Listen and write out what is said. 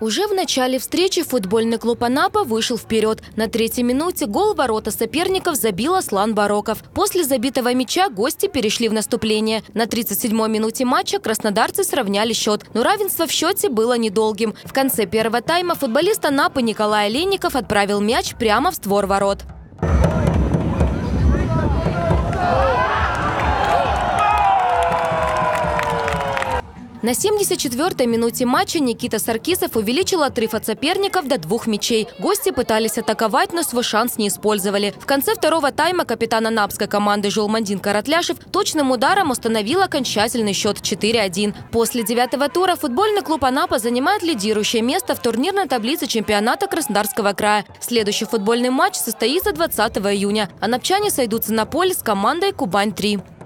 Уже в начале встречи футбольный клуб «Анапа» вышел вперед. На третьей минуте гол ворота соперников забил Аслан Бароков. После забитого мяча гости перешли в наступление. На 37-й минуте матча краснодарцы сравняли счет, но равенство в счете было недолгим. В конце первого тайма футболист «Анапы» Николай Олейников отправил мяч прямо в створ ворот. На 74-й минуте матча Никита Саркисов увеличил отрыв от соперников до двух мячей. Гости пытались атаковать, но свой шанс не использовали. В конце второго тайма капитан анапской команды Жулмандин Каратляшев точным ударом установил окончательный счет 4-1. После девятого тура футбольный клуб «Анапа» занимает лидирующее место в турнирной таблице чемпионата Краснодарского края. Следующий футбольный матч состоится 20 июня. Анапчане сойдутся на поле с командой «Кубань-3».